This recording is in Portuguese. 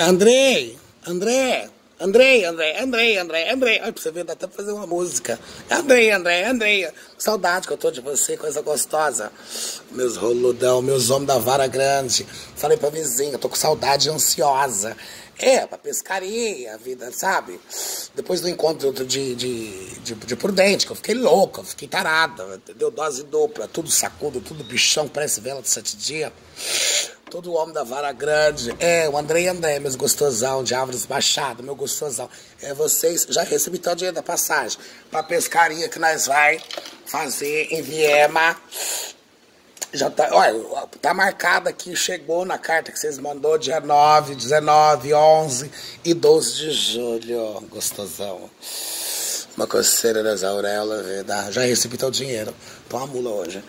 Andrei, André, Andrei, André, Andrei, André, Andrei. Olha pra você ver, dá até pra fazer uma música. Andrei, André, Andrei. Saudade que eu tô de você, coisa gostosa. Meus roludão, meus homens da vara grande. Falei pra vizinha, tô com saudade ansiosa. É, pra pescaria, a vida, sabe? Depois do encontro de, de, de, de Prudente, que eu fiquei louca, fiquei tarada, entendeu? Dose dupla, tudo sacudo, tudo bichão, parece vela de sete dias. Todo homem da vara grande. É, o André André, meus gostosão, de Árvores Baixadas, meu gostosão. É, vocês já recebi todo o dinheiro da passagem pra pescaria que nós vai fazer em Viema. Já tá, olha, tá marcado aqui, chegou na carta que vocês mandou dia 9, 19, 11 e 12 de julho, gostosão. Uma coceira das auréolas, já recebi todo o dinheiro. Tô uma mula hoje.